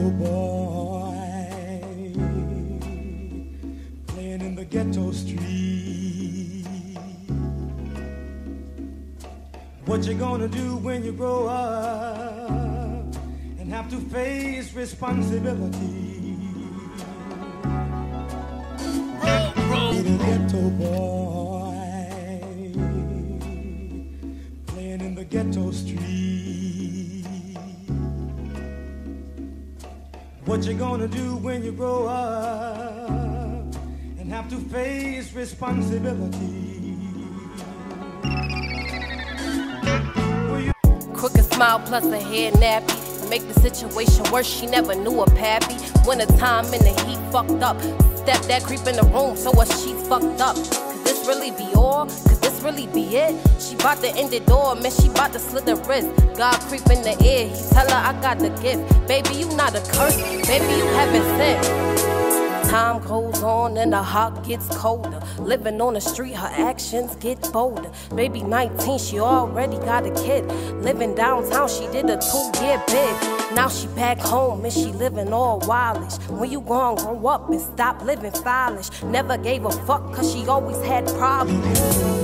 boy playing in the ghetto street. What you gonna do when you grow up and have to face responsibility? Little ghetto boy playing in the ghetto street. What you gonna do when you grow up and have to face responsibility? Crooked smile plus a hair nappy. Make the situation worse, she never knew a pappy. Winter time in the heat, fucked up. Step that creep in the room, so her sheets fucked up. Could this really be all? Really be it? She bout to end the door, man, she bout to slit the wrist. God creep in the ear, he tell her I got the gift. Baby, you not a curse, baby, you haven't sinned. Time goes on and the heart gets colder. Living on the street, her actions get bolder. Baby 19, she already got a kid. Living downtown, she did a two year bid. Now she back home and she living all wildish. When you gon' grow up and stop living stylish. Never gave a fuck cause she always had problems.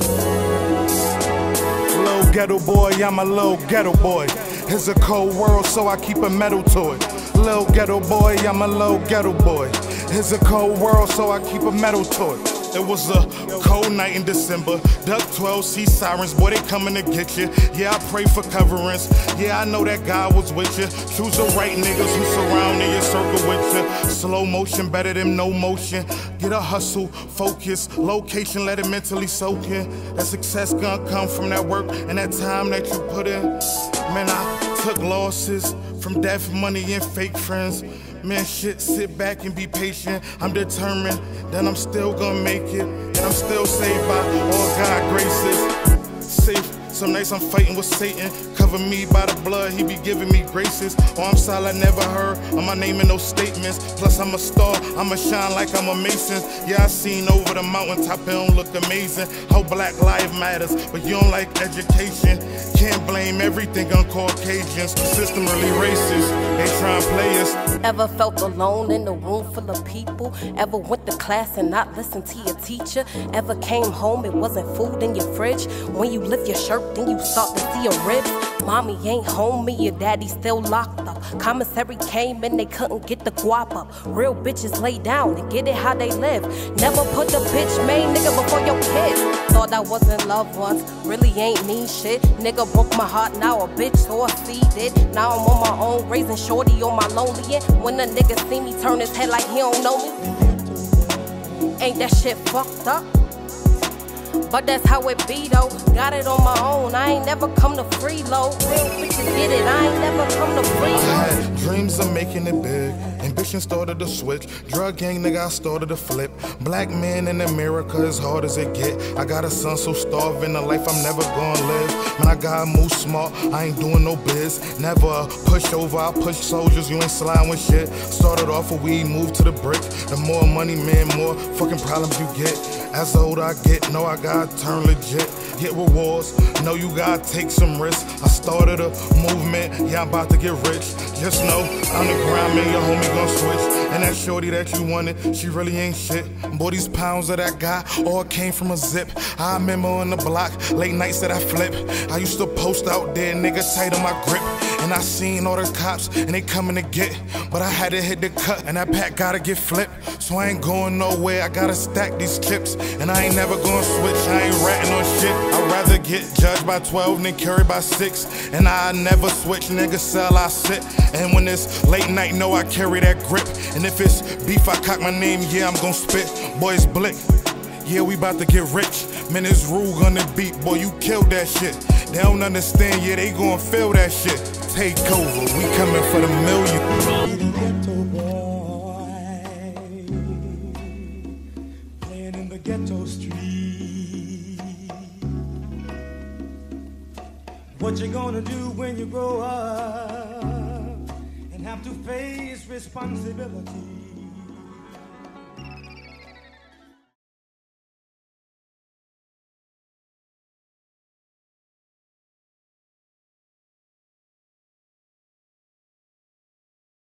Little ghetto boy, I'm a little ghetto boy. It's a cold world, so I keep a metal toy. Little ghetto boy, I'm a little ghetto boy. It's a cold world, so I keep a metal toy. It was a cold night in December. Duck 12, see sirens, boy, they coming to get you. Yeah, I pray for coverings. Yeah, I know that God was with you. Choose the right niggas who surround in your circle with you. Slow motion, better than no motion. Get a hustle, focus, location, let it mentally soak in. That success gonna come from that work and that time that you put in. Man, I took losses from death, money, and fake friends. Man, shit, sit back and be patient. I'm determined that I'm still gonna make it. And I'm still saved by all God graces. Safe. Some nights I'm fighting with Satan. Cover me by the blood, he be giving me graces. Oh, I'm solid, never heard my name in no statements. Plus, I'm a star, I'ma shine like I'm a Mason. Yeah, I seen over the mountaintop, it don't look amazing. How black life matters, but you don't like education. Can't blame everything on Caucasians. The system really racist, they try and play us. Ever felt alone in a room full of people? Ever went to class and not listened to your teacher? Ever came home, it wasn't food in your fridge? When you lift your shirt, then you start to see a rib. Mommy ain't home, me your daddy still locked up. Commissary came and they couldn't get the guap up. Real bitches lay down and get it how they live. Never put the bitch made nigga before your kid. Thought I was in love once, really ain't mean shit. Nigga broke my heart, now a bitch so I feed it. Now I'm on my own, raising shorty on my lonely end. When a nigga see me turn his head like he don't know me. Ain't that shit fucked up? But that's how it be though. Got it on my own. I ain't never come to freeload. Bitches get it. I ain't never come to freeload. dreams of making it big. Ambition started to switch. Drug gang nigga, I started to flip. Black man in America, as hard as it get. I got a son so starving, a life I'm never gonna live. Man, I gotta move smart, I ain't doing no biz. Never a push over, I push soldiers, you ain't sliding with shit. Started off with weed, moved to the brick. The more money, man, more fucking problems you get. As older I get, know I gotta turn legit. Get rewards, know you gotta take some risks. I started a movement, yeah, I'm about to get rich. Just know I'm the grind, man, your homie gon' switch. And that shorty that you wanted, she really ain't shit. Boy, these pounds that I got all came from a zip. I remember on the block, late nights that I flip. I used to post out there, nigga tight on my grip. And I seen all the cops and they coming to get. But I had to hit the cut and that pack gotta get flipped. So I ain't going nowhere, I gotta stack these chips. And I ain't never gonna switch, I ain't ratting on shit. I'd rather get judged by 12 than carried by 6. And I never switch, nigga sell, I sit. And when it's late night, know I carry that grip. And if it's beef, I cock my name, yeah, I'm gon' spit. Boys blick. Yeah, we about to get rich. Man, this rule gonna beat, boy, you killed that shit. They don't understand, yeah, they gon' feel that shit. Take over, we coming for the million. boy playing in the ghetto street. What you gonna do when you grow up and have to face responsibility?